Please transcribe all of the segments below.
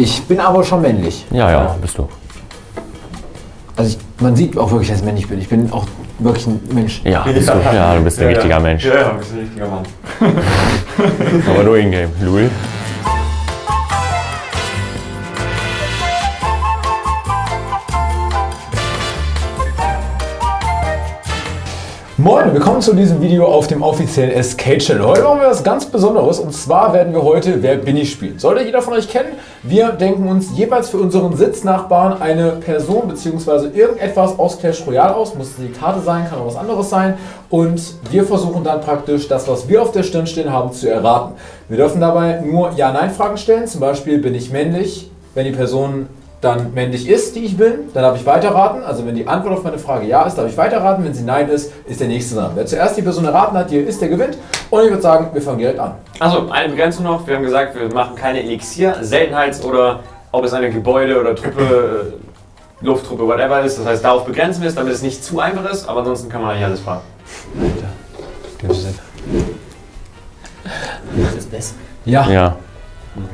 Ich bin aber schon männlich. Ja, ja, bist du. Also ich, man sieht auch wirklich, dass ich männlich bin. Ich bin auch wirklich ein Mensch. Ja, bist du. Ja, du bist ein richtiger Mensch. Ja, ja, du bist ein richtiger Mann. Aber nur in-game. Louis? Moin, willkommen zu diesem Video auf dem offiziellen SK-Channel. Heute machen wir was ganz Besonderes und zwar werden wir heute Wer bin ich spielen. Sollte jeder von euch kennen, wir denken uns jeweils für unseren Sitznachbarn eine Person bzw. irgendetwas aus Clash Royale aus. Muss die Karte sein, kann auch was anderes sein. Und wir versuchen dann praktisch das, was wir auf der Stirn stehen haben, zu erraten. Wir dürfen dabei nur Ja-Nein-Fragen stellen. Zum Beispiel, bin ich männlich? Wenn die Person dann männlich ist, die ich bin, dann darf ich weiterraten. Also wenn die Antwort auf meine Frage ja ist, darf ich weiterraten. Wenn sie nein ist, ist der nächste dran. Wer zuerst die Person erraten hat, die ist, der gewinnt. Und ich würde sagen, wir fangen direkt an. Also, eine Begrenzung noch. Wir haben gesagt, wir machen keine Elixier, Seltenheits- oder ob es eine Gebäude- oder Truppe, äh, Lufttruppe, whatever ist. Das heißt, darauf begrenzen wir es, damit es nicht zu einfach ist. Aber ansonsten kann man eigentlich alles fragen. Das ist besser. Ja. Ja.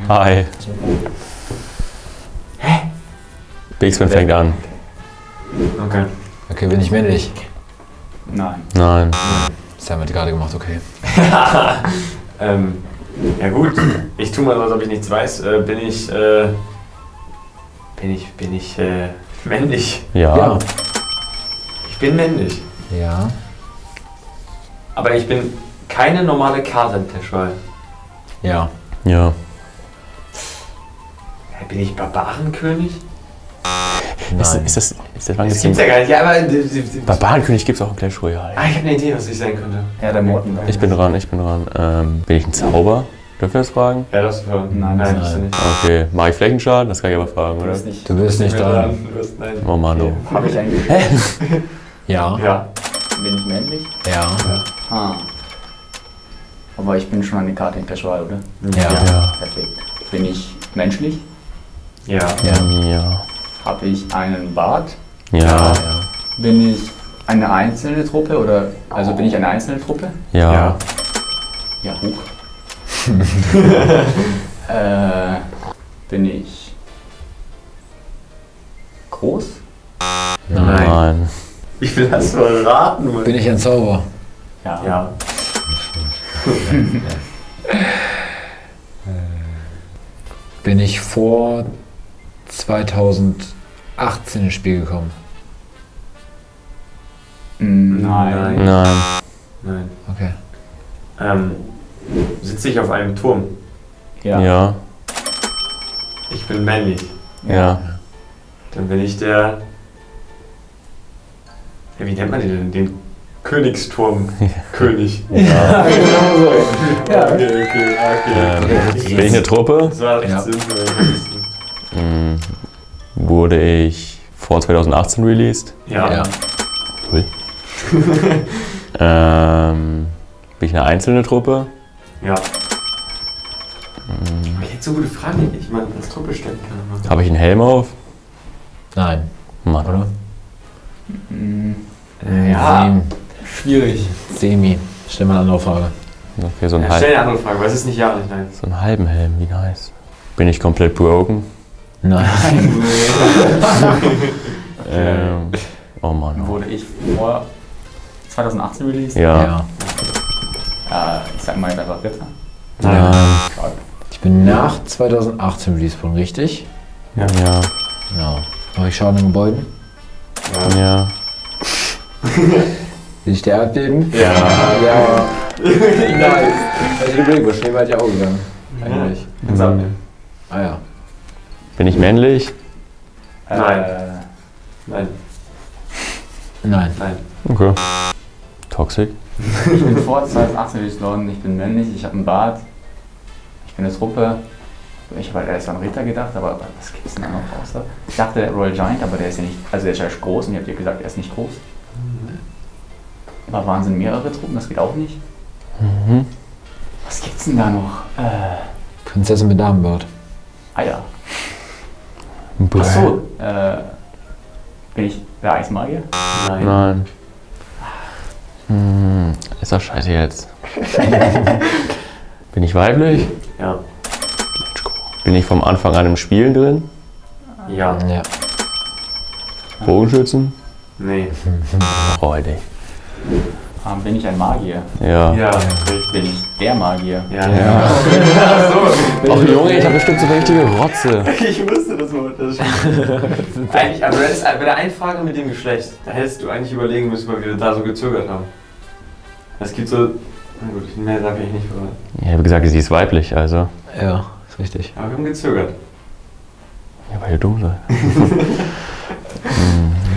Hi. Bixman fängt an. Okay. Okay, bin ich männlich? Nein. Nein. Das haben wir gerade gemacht, okay. Ähm, ja gut, ich tue mal so, als ob ich nichts weiß. Äh, bin ich, äh, bin ich, bin ich äh, männlich? Ja. Ja. Ich bin männlich. Ja. Aber ich bin keine normale Karte Royale. Ja. Ja. Bin ich Barbarenkönig? Ist, Nein. ist das, ist das wann Das gibt's gibt's ja gar nicht. Ja, aber. äh, Barbarenkönig gibt es auch im Clash Royale. Ah, ich habe eine Idee, was ich sein könnte. Ja, der Morten. Ich bin dran, ich bin dran. Ähm, bin ich ein Zauber? Dürfen wir das fragen? Ja, das für. Nein, nein, das ist nicht. Okay. Mache ich Flächenschaden? Das kann ich aber fragen, Du oder? bist nicht. Du bist nicht dran. Du bist, nein. Oh Mann, oh. Habe ich eigentlich. Ja. Ja. Bin ich männlich? Ja. Ah. Aber ich bin schon eine Karte in Clash Royale, oder? Ja. Ja. Perfekt. Bin ich menschlich? Ja. Ja. Ja. Habe ich einen Bart? Ja. Bin ich eine einzelne Truppe oder also bin ich eine einzelne Truppe? Ja. Ja. Ja, hoch. äh, bin ich groß? Nein. Ich will das verraten, Mann. Bin ich ein Zauber? Ja. Ja. Bin ich vor 2018 ins Spiel gekommen? Mm, Nein. Nein. Nein. Okay. Ähm, sitze ich auf einem Turm? Ja. Ja. Ich bin männlich. Ja. Dann bin ich der. Ja, wie nennt man den denn? Den Königsturm-König. Ja, genau so. Ja. Okay, okay, Ähm, okay. bin ich eine Truppe? Das war recht Ja. simpel. Hm. Wurde ich vor 2018 released? Ja. Ja. Cool. ähm, bin ich eine einzelne Truppe? ja. Aber jetzt so gute Frage, die ich mal als Truppe stellen kann. Habe ich einen Helm auf? Nein. Mann. Oder? Mm, Ja. Semi. schwierig. Semi. Stell mal eine andere Frage. Okay, so, ein Ja, halb, stell eine andere Frage, weil es ist nicht ja nicht nein. so einen halben Helm, wie nice. Bin ich komplett broken? Nein. Ähm, oh Mann. Wurde ich vor 2018 released? Ja. Ja. Äh, ich sag mal jetzt einfach Ritter. Nein. Schade. Ich bin nach 2018 released worden, richtig? Ja. Genau. Mache ich Schaden in Gebäuden? Ja. Will ich der Erdbeben? Ja. Ja. nice. Hätte ich überlegt, was Schnee war ich auch gegangen. Eigentlich. Zusammen. Ah ja. Bin ich männlich? Nein. Äh, Nein, Nein. nein. Okay. Toxic? ich bin vor 2018 released worden. Ich bin männlich, ich habe einen Bart. Ich bin eine Truppe. Ich habe halt erst an Ritter gedacht, aber was gibt es denn da noch außer? Ich dachte Royal Giant, aber der ist ja nicht, also der ist ja groß und ihr habt ja gesagt, er ist nicht groß. Aber waren es mehrere Truppen, das geht auch nicht. Mhm. Was gibt's denn da noch? Äh, Prinzessin mit Damenbart. ah ja. Bäh. Ach so, äh, bin ich der Eismagier? Nein. Nein. Hm, ist das scheiße jetzt. Bin ich weiblich? Ja. Bin ich vom Anfang an im Spiel drin? Ja. Ja. Bogenschützen? Nee. Freudig. Ähm, bin ich ein Magier? Ja. Ja. Bin ich der Magier? Ja. Ja. Ach so. Ach Junge, ich habe bestimmt so eine richtige Rotze. Ich wusste das Wort. Das eigentlich, aber das ist bei der Einfrage mit dem Geschlecht, da hättest du eigentlich überlegen müssen, weil wir da so gezögert haben. Es gibt so. Na gut, mehr darf ich nicht verraten. Ich habe gesagt, sie ist weiblich, also. Ja, ist richtig. Aber wir haben gezögert. Ja, weil ihr dumm seid.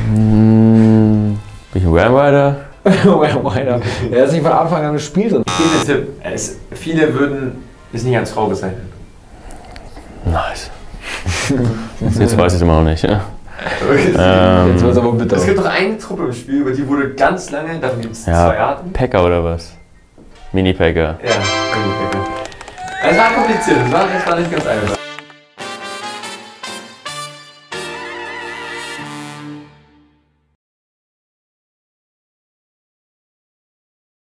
Hm, Bin ich ein Ramrider? Weiter. Er ist nicht von Anfang an gespielt der Tipp. Es, viele würden es nicht als Frau bezeichnen. Nice. Jetzt weiß ich es immer noch nicht. Ja. Ähm, Jetzt wird es aber bitter. Es gibt doch eine Truppe im Spiel, über die wurde ganz lange, davon gibt es Ja. zwei Arten. Packer oder was? Mini-Packer. Ja, es war kompliziert, es war, es war nicht ganz einfach.